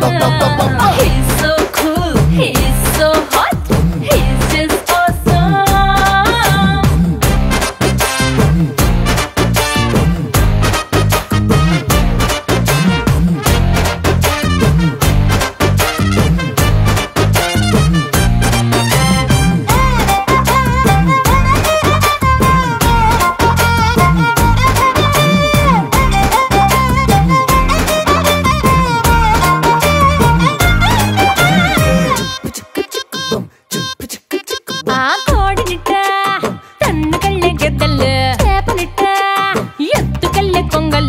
da da da உங்கள்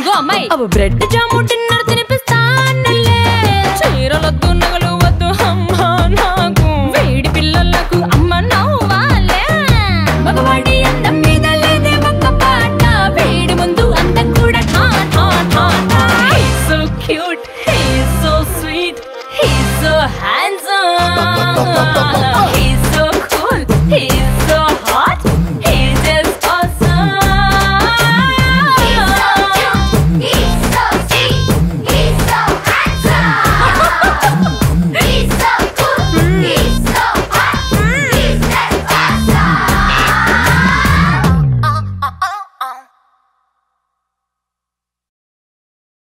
ఇదిగో అమ్మాయి. అవి బ్రెడ్. జాము డిన్నర్ తినిపిస్తానులే. చీరలొద్దు వద్దు అమ్మా నాకు. వేడి పిల్లలకు అమ్మ నవ్వాలే. మగవాడి అందం మీద వేడి ముందు కూడా hot hot so cute he so sweet he so handsome